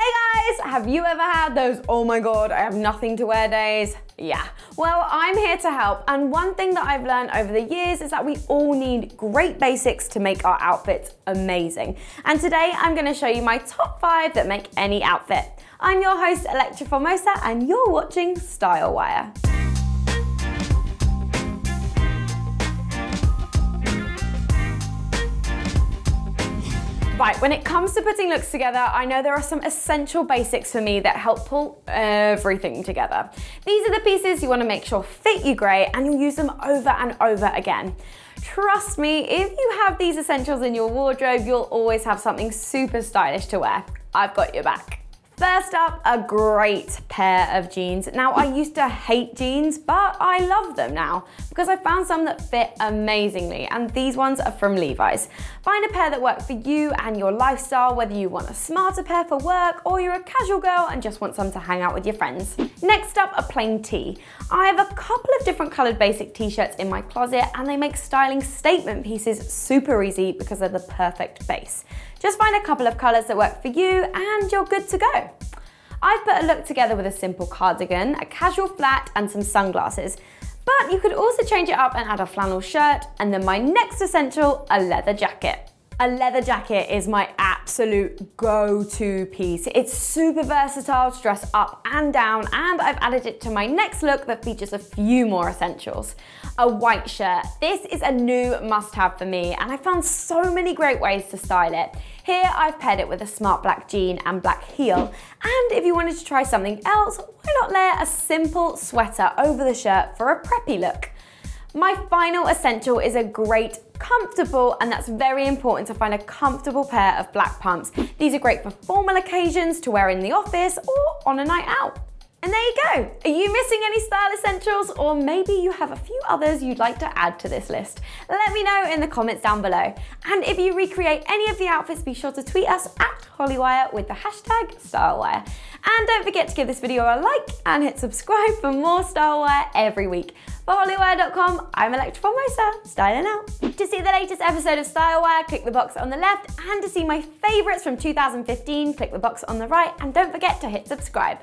Hey guys, have you ever had those, oh my god, I have nothing to wear days? Yeah, well, I'm here to help, and one thing that I've learned over the years is that we all need great basics to make our outfits amazing. And today I'm gonna show you my top five that make any outfit. I'm your host, Electra Formosa, and you're watching Style Wire. Right, when it comes to putting looks together, I know there are some essential basics for me that help pull everything together. These are the pieces you wanna make sure fit you great and you'll use them over and over again. Trust me, if you have these essentials in your wardrobe, you'll always have something super stylish to wear. I've got your back. First up, a great pair of jeans. Now, I used to hate jeans, but I love them now because I found some that fit amazingly, and these ones are from Levi's. Find a pair that work for you and your lifestyle, whether you want a smarter pair for work or you're a casual girl and just want some to hang out with your friends. Next up, a plain tee. I have a couple of different colored basic t-shirts in my closet and they make styling statement pieces super easy because they're the perfect base. Just find a couple of colours that work for you and you're good to go. I've put a look together with a simple cardigan, a casual flat and some sunglasses. But you could also change it up and add a flannel shirt and then my next essential, a leather jacket. A leather jacket is my absolute go-to piece. It's super versatile to dress up and down and I've added it to my next look that features a few more essentials. A white shirt. This is a new must-have for me and I found so many great ways to style it. Here I've paired it with a smart black jean and black heel and if you wanted to try something else, why not layer a simple sweater over the shirt for a preppy look. My final essential is a great comfortable, and that's very important to find a comfortable pair of black pumps. These are great for formal occasions, to wear in the office, or on a night out. And there you go. Are you missing any style essentials? Or maybe you have a few others you'd like to add to this list. Let me know in the comments down below. And if you recreate any of the outfits, be sure to tweet us at Hollywire with the hashtag StyleWire. And don't forget to give this video a like and hit subscribe for more StyleWire every week. For Hollywire.com, I'm Electra Formosa, styling out. To see the latest episode of StyleWire, click the box on the left, and to see my favourites from 2015, click the box on the right, and don't forget to hit subscribe.